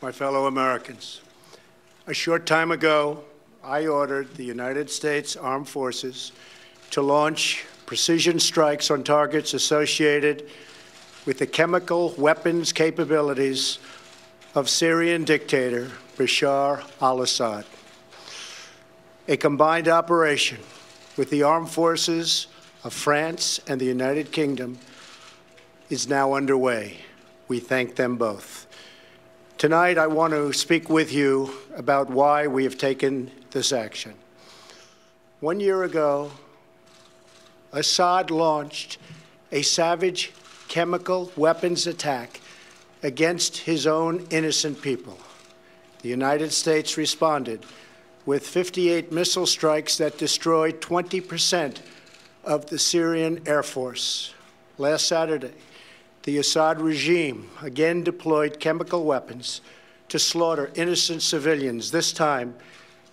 my fellow Americans. A short time ago, I ordered the United States Armed Forces to launch precision strikes on targets associated with the chemical weapons capabilities of Syrian dictator Bashar al Assad. A combined operation with the armed forces of France and the United Kingdom is now underway. We thank them both. Tonight, I want to speak with you about why we have taken this action. One year ago, Assad launched a savage chemical weapons attack against his own innocent people. The United States responded with 58 missile strikes that destroyed 20 percent of the Syrian Air Force. Last Saturday, the Assad regime again deployed chemical weapons to slaughter innocent civilians, this time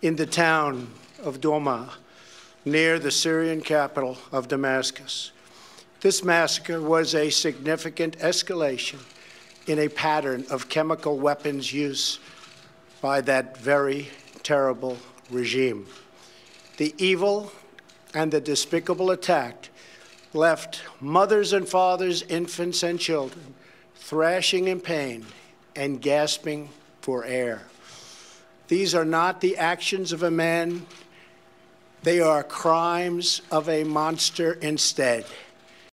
in the town of Douma, near the Syrian capital of Damascus. This massacre was a significant escalation in a pattern of chemical weapons use by that very terrible regime. The evil and the despicable attack left mothers and fathers, infants and children thrashing in pain and gasping for air. These are not the actions of a man, they are crimes of a monster instead.